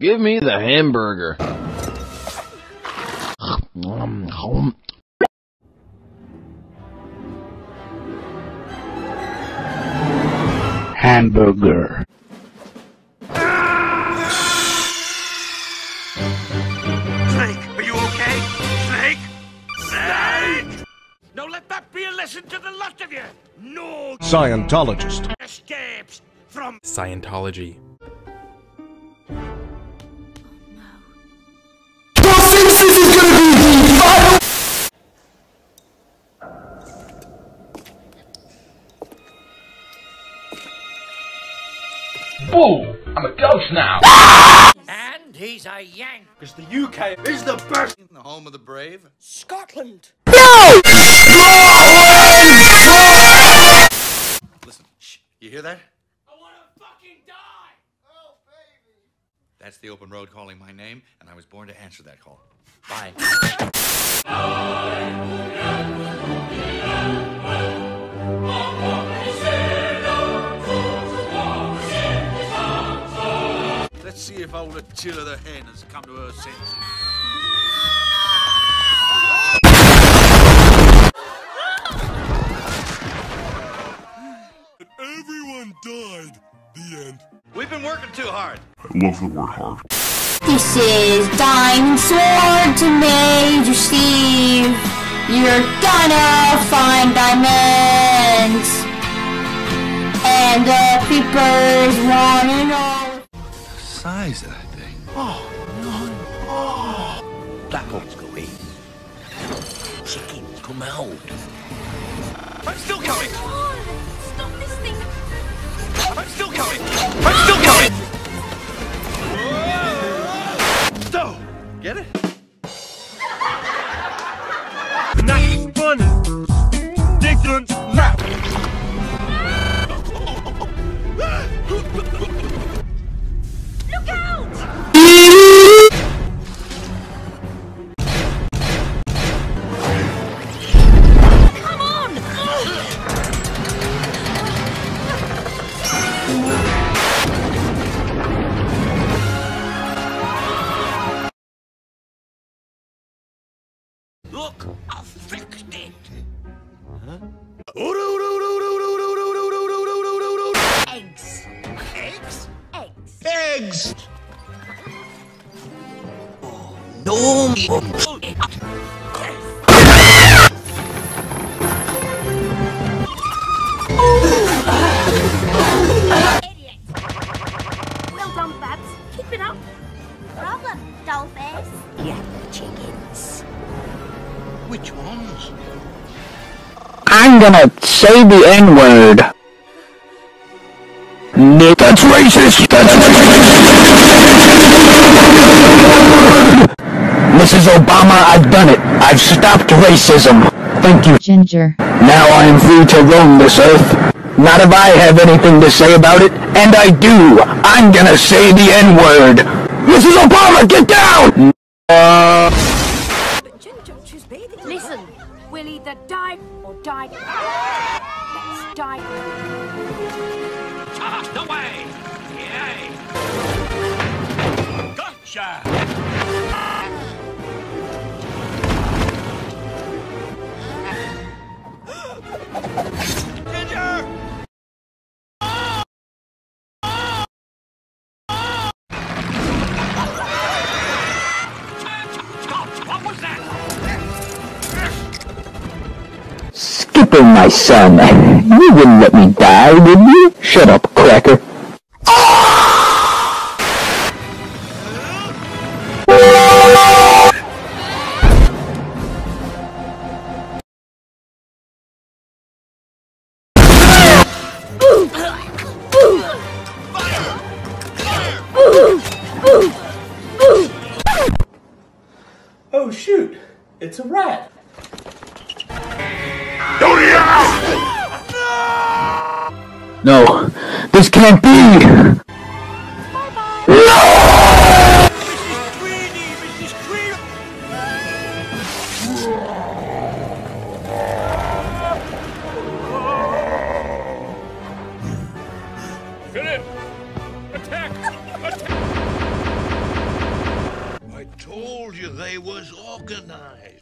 Give me the hamburger. Hamburger. Snake, are you okay? Snake? Snake! Now let that be a lesson to the lot of you. No Scientologist. escapes from Scientology. Boo! I'm a ghost now. And he's a Yank. Because the UK is the best. The home of the brave? Scotland. No. Listen, shh. You hear that? I wanna fucking die! That's the open road calling my name, and I was born to answer that call. Bye. Let's see if old Attila the Hen has come to her senses. Everyone died. The end. We've been working too hard. I love the word hard. This is Diamond Sword to Major Steve. You're gonna find diamonds. And the creepers wanna know. Size of that thing. Oh, no. Oh. Blackboards go in. Chickens come out. I'm still coming. Stop this thing. Eggs. Eggs? Eggs. Eggs! No. Idiot. Well done, Babs. Keep it up. Problem, dollface. Yeah, chickens. Which ones? I'm gonna say the N word. Nick, that's racist. That's racist. Mrs. Obama, I've done it. I've stopped racism. Thank you. Ginger. Now I am free to roam this earth. Not if I have anything to say about it, and I do. I'm gonna say the N word. Mrs. Obama, get down! Either die or die. Let's die. Away. Yay. Gotcha. Skipper, my son. You wouldn't let me die, would you? Shut up, cracker. Oh shoot! It's a rat. No, this can't be. No! Mrs. Queenie! Mrs. Queenie! Philip! Attack! Attack! I told you they was organized.